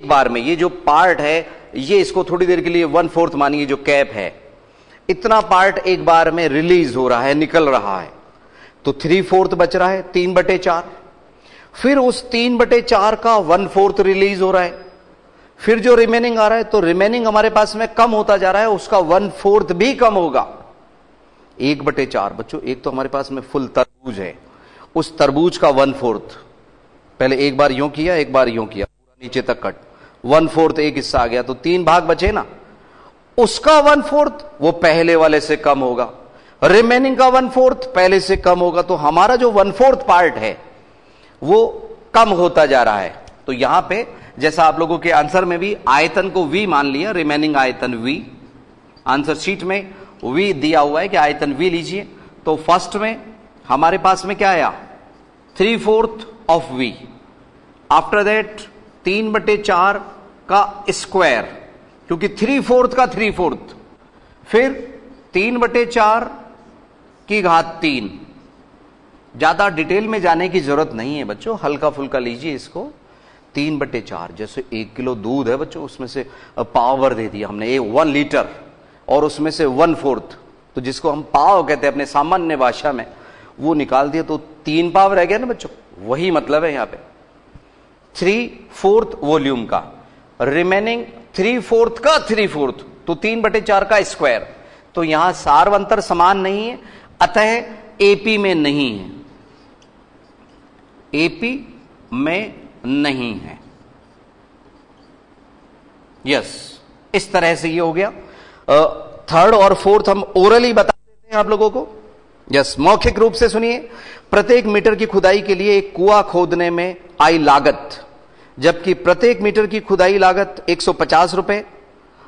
एक बार में, ये जो पार्ट है, ये इसको थोड़ी देर के लिए वन फोर्थ मानिए जो कैप है। इतना पार्ट एक बार में रिलीज़ हो रहा है, निकल रहा है। तो थ्री फोर्थ बच रहा है, तीन बटे चार। फिर उस तीन बटे चार का वन फोर्थ रिलीज़ हो रहा है। फिर जो रिमेनिंग आ रहा है तो रिमेनिंग हमारे पास में कम होता जा रहा है, उसका वन फोर्थ भी कम होगा। एक बटे चार, बच्चों, एक तो हमारे पास में फुल तरबूज है। उस तरबूज का वन फोर्थ पहले एक बार यूँ किया, एक बार यूँ किया, पूरा नीचे तक कट। वन फोर्थ एक हिस्सा आ गया तो तीन भाग बचे ना। उसका वन फोर्थ वो पहले वाले से कम होगा। रिमेनिंग का वन फोर्थ पहले से कम होगा तो हमारा जो वन फोर्थ पार्ट है, वो कम होता जा रहा है। तो यहाँ पे, जैसा आप लोगों के आंसर में भी, आयतन को वी मान लिया, रिमेनिंग आयतन वी। आंसर शीट में वी दिया हुआ है कि आयतन वी लीजिए। तो फ़र्स्ट में, हमारे पास में क्या आया? Three fourth of V. After that तीन बटे चार का स्क्वायर, क्योंकि थ्री फोर्थ का थ्री फोर्थ। फिर तीन बटे चार की घात तीन। ज़्यादा डिटेल में जाने की ज़रूरत नहीं है बच्चों हल्का फुल्का लीजिए इसको। तीन बटे चार, जैसे एक किलो दूध है बच्चों, उसमें से पावर दे दिया हमने, ये वन लीटर, और उसमें से वन फोर्थ। तो जिसको हम पाव कहते हैं अपने सामान्य भाषा में, वो निकाल दिया तो तीन पाव रह गया ना बच्चों। वही मतलब है यहाँ पे। थ्री फोर्थ वॉल्यूम का। रिमेनिंग थ्री फोर्थ का थ्री फोर्थ तो तीन बटे चार का स्क्वायर। तो यहाँ सार्व अंतर समान नहीं है, अतः एपी में नहीं है। एपी में नहीं है। यस इस तरह से ये हो गया। थर्ड और फोर्थ हम ओरली बता देते हैं आप लोगों को। यस मौखिक रूप से सुनिए। प्रत्येक मीटर की खुदाई के लिए एक कुआ खोदने में आई लागत, जबकि प्रत्येक मीटर की खुदाई लागत 150 रुपए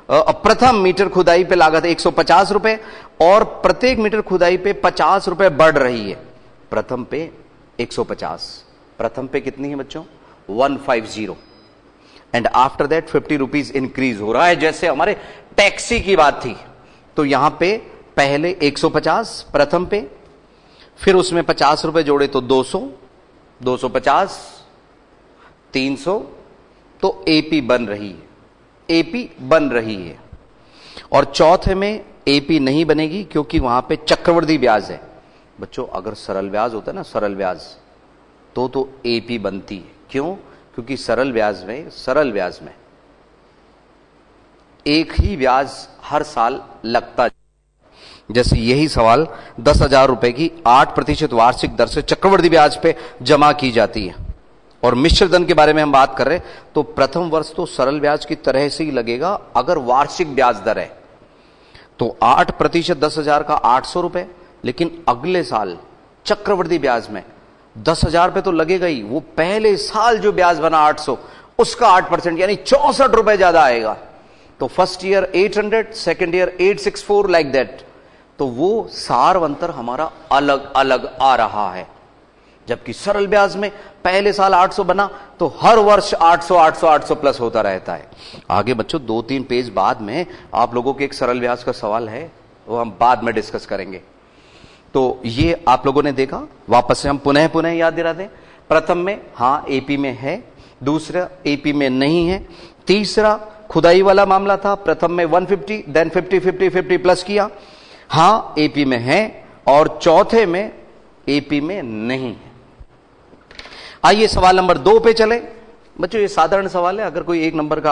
प्रथम मीटर खुदाई पे लागत 150 रुपए, और प्रत्येक मीटर खुदाई पे 50 रुपए बढ़ रही है। प्रथम पे 150 प्रथम पे कितनी है बच्चों? 150 and after that 50 rupees increase हो रहा है, जैसे हमारे टैक्सी की बात थी। तो यहाँ पे पहले 150 प्रथम पे, फिर उसमें 50 रुपए जोड़े तो 200 250 300 तो एपी बन रही है। एपी बन रही है। और चौथे में एपी नहीं बनेगी क्योंकि वहाँ पे चक्रवर्ती ब्याज है। बच्चों, अगर सरल ब्याज होता है ना, सरल ब्याज तो तो एपी बनती है। क्यों? क्योंकि सरल ब्याज में, सरल ब्याज में एक ही ब्याज हर साल लगता जैसे यही सवाल दस हज़ार रुपए की आठ प्रतिशत वार्षिक दर से चक्रवर्ती ब्याज पे जमा की जाती है। और मिश्र धन के बारे में हम बात कर रहे हैं तो प्रथम वर्ष तो सरल ब्याज की तरह से ही लगेगा, अगर वार्षिक ब्याज दर है तो आठ प्रतिशत दस हज़ार का आठ सौ रुपए, लेकिन अगले साल चक्रवर्ती ब्याज में दस हज़ार पे तो लगेगा ही, वो पहले साल जो ब्याज बना आठ सौ, उसका आठ परसेंट, यानी चौसठ रुपए ज़्यादा आएगा। तो first year eight hundred second year eight six four like that तो वो सार अंतर हमारा अलग अलग आ रहा है। जबकि सरल ब्याज में पहले साल 800 बना तो हर वर्ष 800 800 800 प्लस होता रहता है। आगे बच्चों, दो तीन पेज बाद में आप लोगों के एक सरल ब्याज का सवाल है, वो हम बाद में डिस्कस करेंगे। तो ये आप लोगों ने देखा, वापस से हम पुनः पुनः याद दिला दें। प्रथम में, हाँ एपी में है, दूसरा एपी में नहीं है, तीसरा खुदाई वाला मामला था, प्रथम में 150 देन 50 50 50 प्लस किया, हाँ एपी में है, और चौथे में एपी में नहीं है। आइए सवाल नंबर दो पे चले। बच्चों, ये साधारण सवाल है, अगर कोई एक नंबर का